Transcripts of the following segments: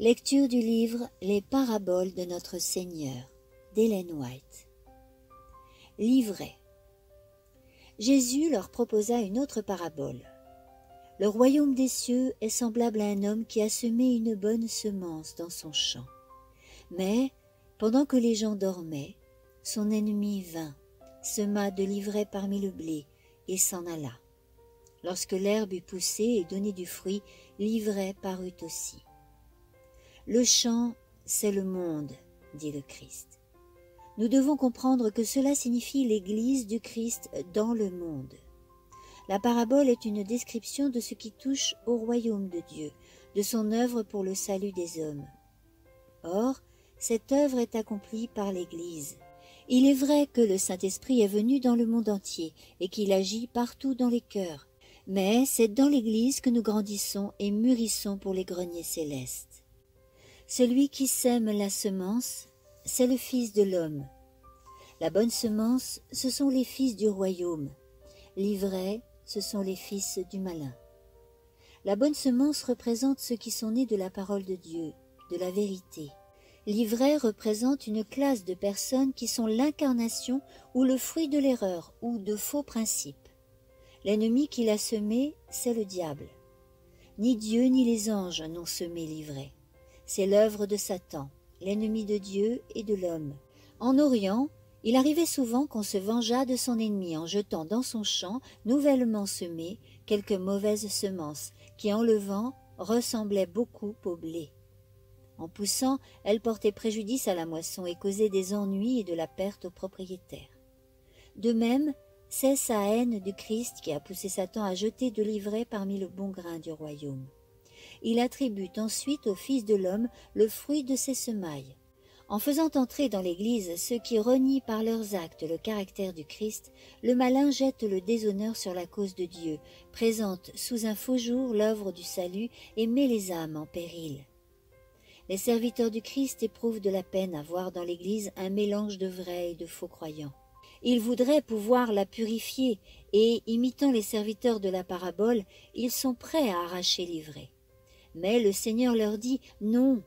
Lecture du livre Les paraboles de notre Seigneur d'Hélène White. Livret. Jésus leur proposa une autre parabole. Le royaume des cieux est semblable à un homme qui a semé une bonne semence dans son champ. Mais, pendant que les gens dormaient, son ennemi vint, sema de l'ivraie parmi le blé, et s'en alla. Lorsque l'herbe eut poussé et donné du fruit, l'ivraie parut aussi. Le champ, c'est le monde, dit le Christ. Nous devons comprendre que cela signifie l'Église du Christ dans le monde. La parabole est une description de ce qui touche au royaume de Dieu, de son œuvre pour le salut des hommes. Or, cette œuvre est accomplie par l'Église. Il est vrai que le Saint-Esprit est venu dans le monde entier et qu'il agit partout dans les cœurs, mais c'est dans l'Église que nous grandissons et mûrissons pour les greniers célestes. Celui qui sème la semence, c'est le Fils de l'homme. La bonne semence, ce sont les fils du royaume. L'ivraie, ce sont les fils du malin. La bonne semence représente ceux qui sont nés de la parole de Dieu, de la vérité. L'ivraie représente une classe de personnes qui sont l'incarnation ou le fruit de l'erreur ou de faux principes. L'ennemi qui l'a semé, c'est le diable. Ni Dieu ni les anges n'ont semé l'ivraie. C'est l'œuvre de Satan, l'ennemi de Dieu et de l'homme. En Orient, il arrivait souvent qu'on se vengeât de son ennemi en jetant dans son champ, nouvellement semé, quelques mauvaises semences, qui en levant ressemblaient beaucoup au blé. En poussant, elles portaient préjudice à la moisson et causaient des ennuis et de la perte aux propriétaires. De même, c'est sa haine du Christ qui a poussé Satan à jeter de l'ivraie parmi le bon grain du royaume il attribue ensuite au Fils de l'homme le fruit de ses semailles. En faisant entrer dans l'Église ceux qui renient par leurs actes le caractère du Christ, le malin jette le déshonneur sur la cause de Dieu, présente sous un faux jour l'œuvre du salut et met les âmes en péril. Les serviteurs du Christ éprouvent de la peine à voir dans l'Église un mélange de vrais et de faux croyants. Ils voudraient pouvoir la purifier et, imitant les serviteurs de la parabole, ils sont prêts à arracher l'ivraie. Mais le Seigneur leur dit Non,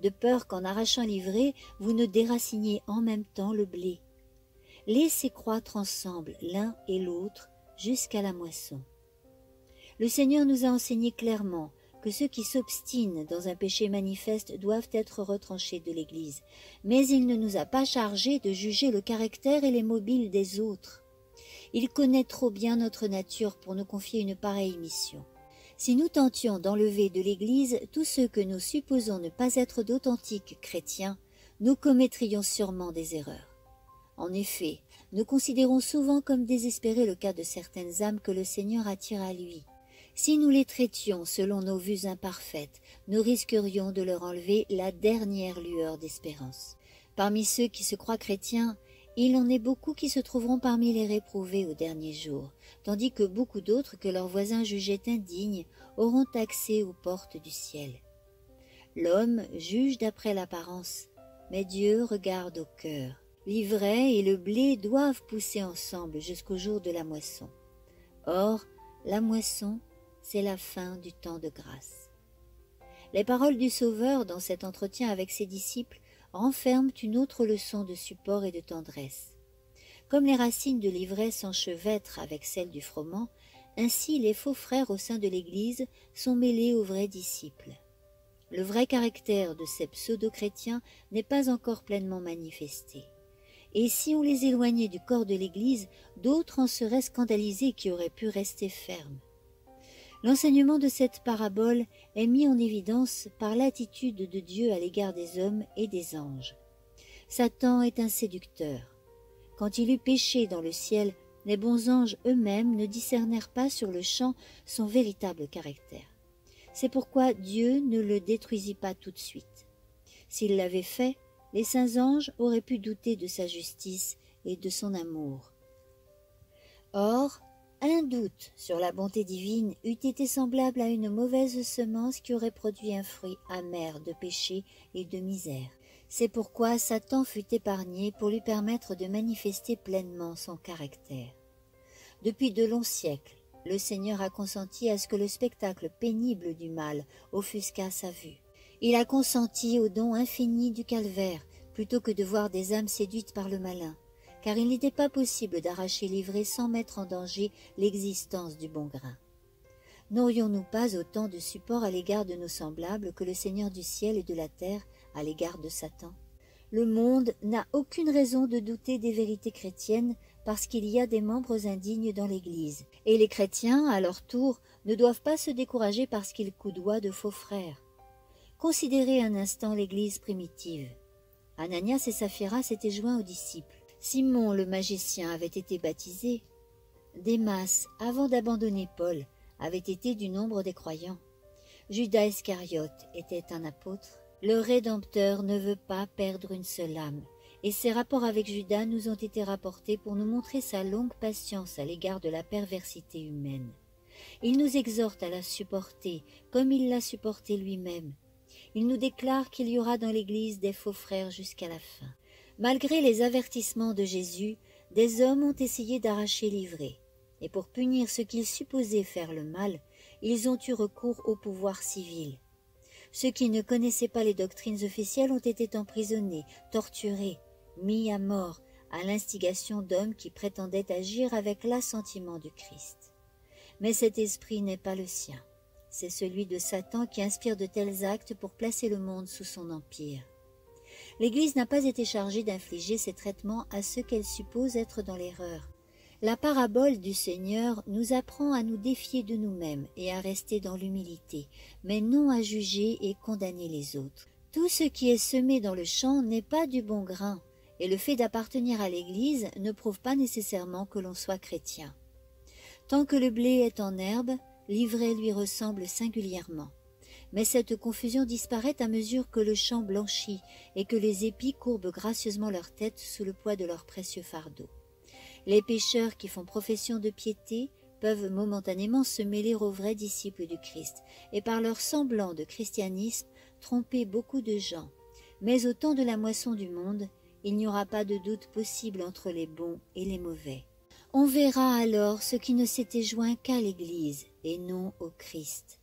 de peur qu'en arrachant l'ivraie, vous ne déraciniez en même temps le blé. Laissez croître ensemble l'un et l'autre jusqu'à la moisson. Le Seigneur nous a enseigné clairement que ceux qui s'obstinent dans un péché manifeste doivent être retranchés de l'Église, mais il ne nous a pas chargés de juger le caractère et les mobiles des autres. Il connaît trop bien notre nature pour nous confier une pareille mission. Si nous tentions d'enlever de l'Église tous ceux que nous supposons ne pas être d'authentiques chrétiens, nous commettrions sûrement des erreurs. En effet, nous considérons souvent comme désespéré le cas de certaines âmes que le Seigneur attire à lui. Si nous les traitions selon nos vues imparfaites, nous risquerions de leur enlever la dernière lueur d'espérance. Parmi ceux qui se croient chrétiens, il en est beaucoup qui se trouveront parmi les réprouvés au dernier jour, tandis que beaucoup d'autres que leurs voisins jugeaient indignes auront accès aux portes du ciel. L'homme juge d'après l'apparence, mais Dieu regarde au cœur. L'ivraie et le blé doivent pousser ensemble jusqu'au jour de la moisson. Or, la moisson, c'est la fin du temps de grâce. Les paroles du Sauveur dans cet entretien avec ses disciples renferment une autre leçon de support et de tendresse. Comme les racines de l'ivraie s'enchevêtrent avec celles du froment, ainsi les faux frères au sein de l'Église sont mêlés aux vrais disciples. Le vrai caractère de ces pseudo-chrétiens n'est pas encore pleinement manifesté. Et si on les éloignait du corps de l'Église, d'autres en seraient scandalisés qui auraient pu rester fermes. L'enseignement de cette parabole est mis en évidence par l'attitude de Dieu à l'égard des hommes et des anges. Satan est un séducteur. Quand il eut péché dans le ciel, les bons anges eux-mêmes ne discernèrent pas sur le champ son véritable caractère. C'est pourquoi Dieu ne le détruisit pas tout de suite. S'il l'avait fait, les saints anges auraient pu douter de sa justice et de son amour. Or, un doute sur la bonté divine eût été semblable à une mauvaise semence qui aurait produit un fruit amer de péché et de misère. C'est pourquoi Satan fut épargné pour lui permettre de manifester pleinement son caractère. Depuis de longs siècles, le Seigneur a consenti à ce que le spectacle pénible du mal offusquât sa vue. Il a consenti au don infini du calvaire plutôt que de voir des âmes séduites par le malin, car il n'était pas possible d'arracher l'ivraie sans mettre en danger l'existence du bon grain. N'aurions-nous pas autant de support à l'égard de nos semblables que le Seigneur du ciel et de la terre à l'égard de Satan? Le monde n'a aucune raison de douter des vérités chrétiennes parce qu'il y a des membres indignes dans l'Église, et les chrétiens, à leur tour, ne doivent pas se décourager parce qu'ils coudoient de faux frères. Considérez un instant l'Église primitive. Ananias et Saphira s'étaient joints aux disciples. Simon le magicien avait été baptisé. Démas, avant d'abandonner Paul, avait été du nombre des croyants. Judas Iscariote était un apôtre. Le Rédempteur ne veut pas perdre une seule âme, et ses rapports avec Judas nous ont été rapportés pour nous montrer sa longue patience à l'égard de la perversité humaine. Il nous exhorte à la supporter, comme il l'a supporté lui-même. Il nous déclare qu'il y aura dans l'Église des faux frères jusqu'à la fin. Malgré les avertissements de Jésus, des hommes ont essayé d'arracher l'ivraie et pour punir ceux qu'ils supposaient faire le mal, ils ont eu recours au pouvoir civil. Ceux qui ne connaissaient pas les doctrines officielles ont été emprisonnés, torturés, mis à mort, à l'instigation d'hommes qui prétendaient agir avec l'assentiment du Christ. Mais cet esprit n'est pas le sien. C'est celui de Satan qui inspire de tels actes pour placer le monde sous son empire. L'Église n'a pas été chargée d'infliger ces traitements à ceux qu'elle suppose être dans l'erreur, la parabole du Seigneur nous apprend à nous défier de nous-mêmes et à rester dans l'humilité, mais non à juger et condamner les autres. Tout ce qui est semé dans le champ n'est pas du bon grain, et le fait d'appartenir à l'Église ne prouve pas nécessairement que l'on soit chrétien. Tant que le blé est en herbe, l'ivraie lui ressemble singulièrement. Mais cette confusion disparaît à mesure que le champ blanchit et que les épis courbent gracieusement leur tête sous le poids de leur précieux fardeau. Les pécheurs qui font profession de piété peuvent momentanément se mêler aux vrais disciples du Christ et par leur semblant de christianisme tromper beaucoup de gens. Mais au temps de la moisson du monde, il n'y aura pas de doute possible entre les bons et les mauvais. On verra alors ce qui ne s'était joint qu'à l'Église et non au Christ.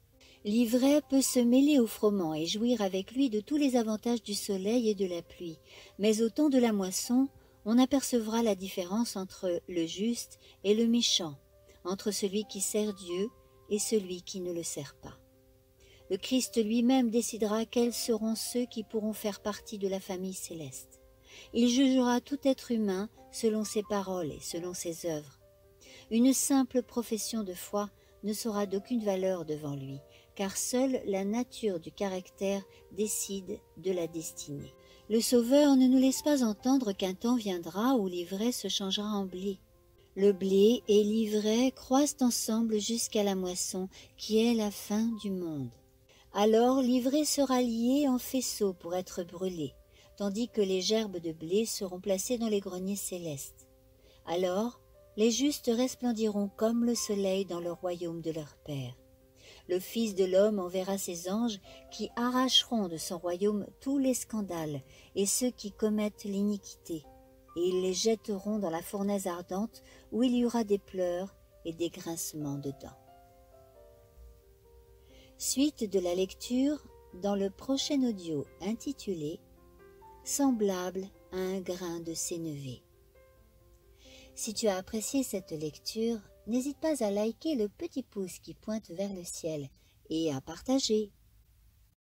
L'ivraie peut se mêler au froment et jouir avec lui de tous les avantages du soleil et de la pluie, mais au temps de la moisson, on apercevra la différence entre le juste et le méchant, entre celui qui sert Dieu et celui qui ne le sert pas. Le Christ lui-même décidera quels seront ceux qui pourront faire partie de la famille céleste. Il jugera tout être humain selon ses paroles et selon ses œuvres. Une simple profession de foi ne sera d'aucune valeur devant lui, car seule la nature du caractère décide de la destinée. Le Sauveur ne nous laisse pas entendre qu'un temps viendra où l'ivraie se changera en blé. Le blé et l'ivraie croissent ensemble jusqu'à la moisson, qui est la fin du monde. Alors l'ivraie sera liée en faisceaux pour être brûlée, tandis que les gerbes de blé seront placées dans les greniers célestes. Alors les justes resplendiront comme le soleil dans le royaume de leur Père le Fils de l'homme enverra ses anges qui arracheront de son royaume tous les scandales et ceux qui commettent l'iniquité, et ils les jetteront dans la fournaise ardente où il y aura des pleurs et des grincements de dents. Suite de la lecture dans le prochain audio intitulé Semblable à un grain de sénévé. Si tu as apprécié cette lecture, n'hésite pas à liker le petit pouce qui pointe vers le ciel et à partager.